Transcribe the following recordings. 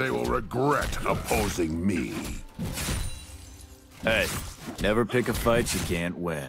they will regret opposing me. Hey, never pick a fight you can't win.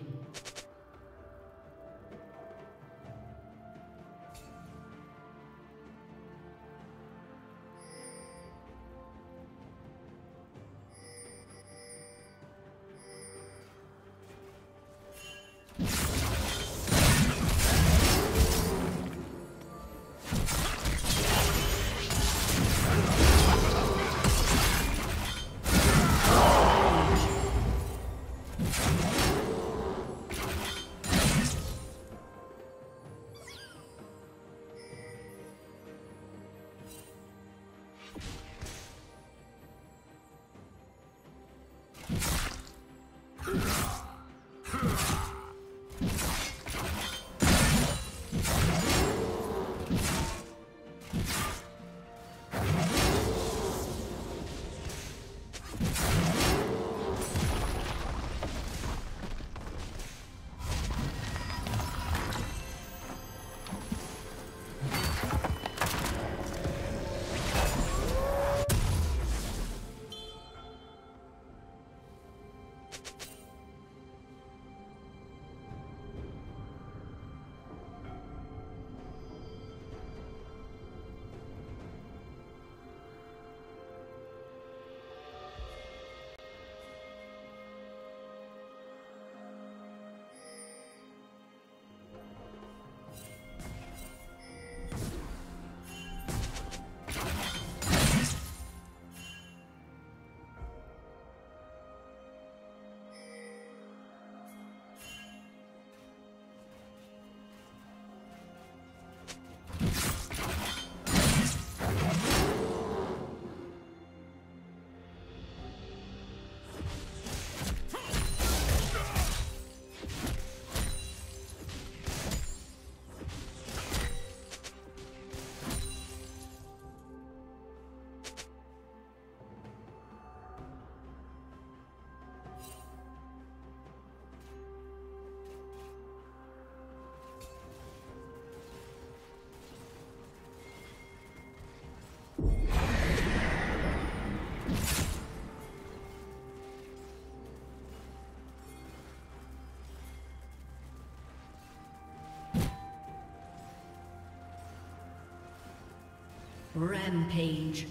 Rampage.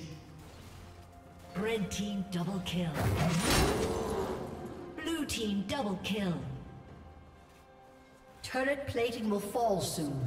Red team double kill. Blue team double kill. Turret plating will fall soon.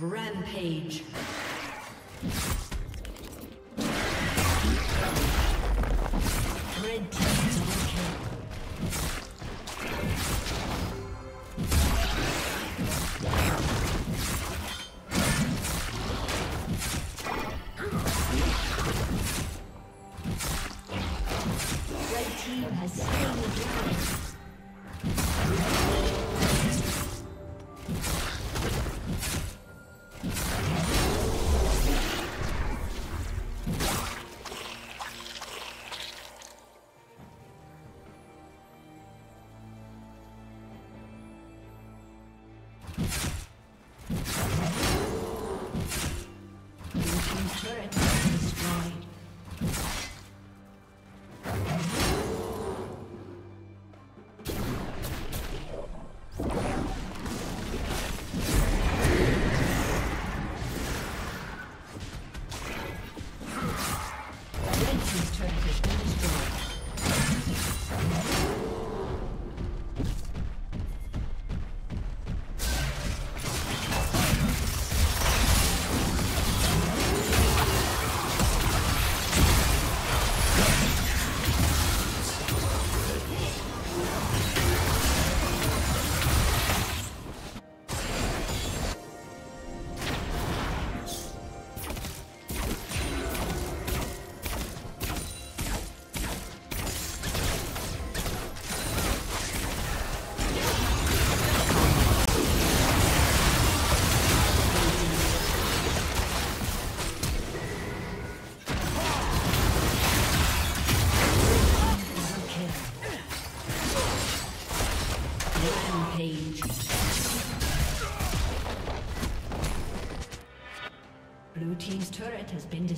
Rampage.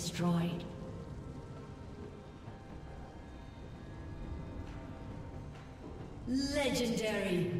Destroyed. Legendary.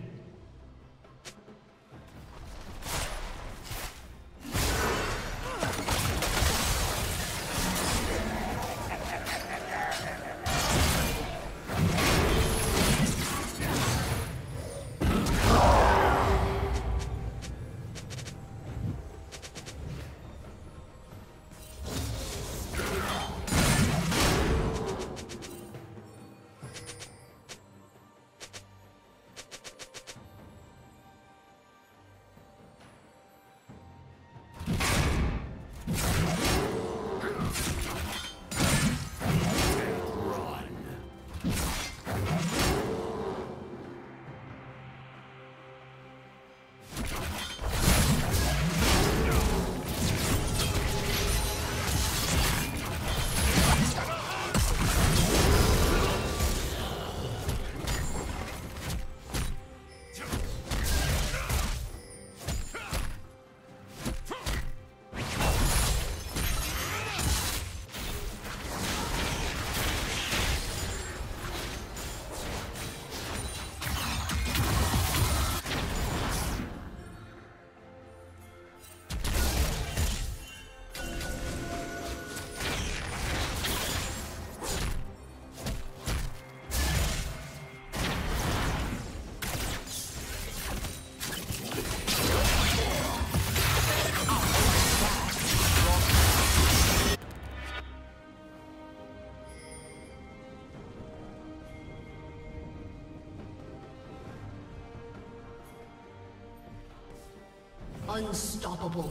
Unstoppable.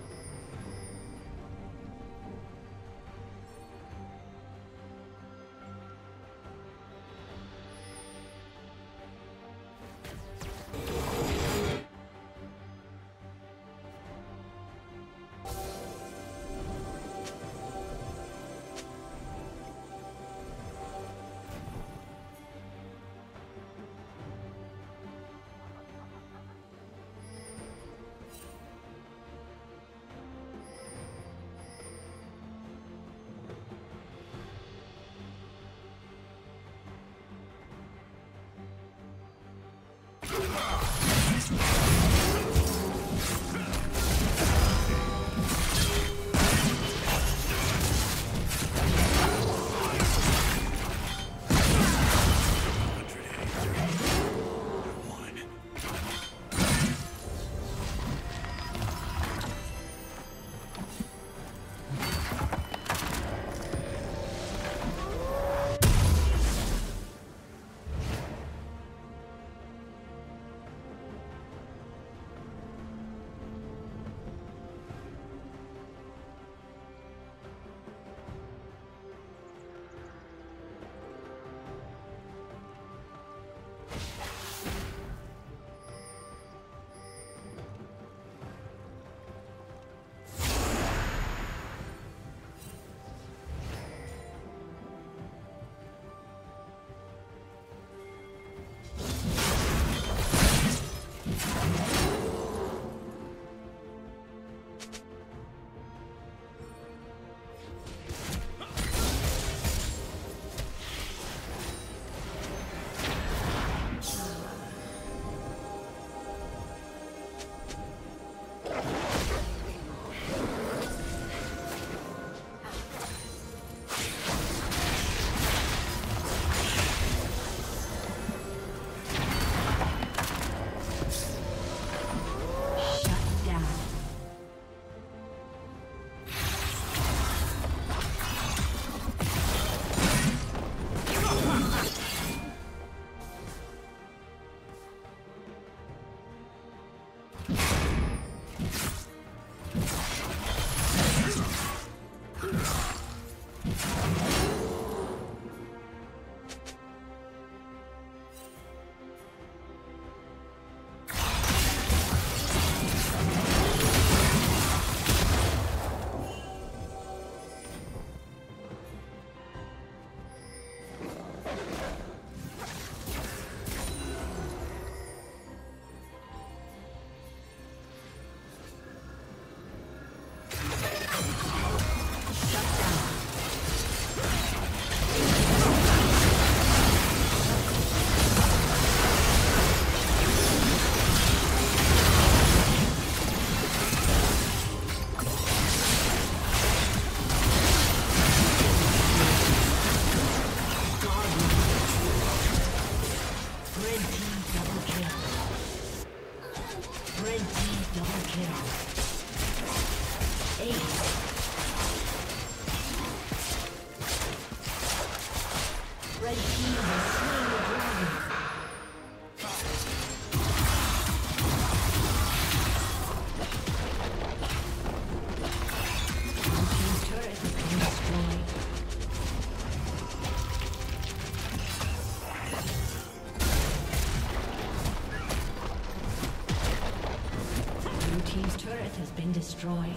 Destroyed.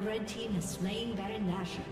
Red team has slain Baron Nashor.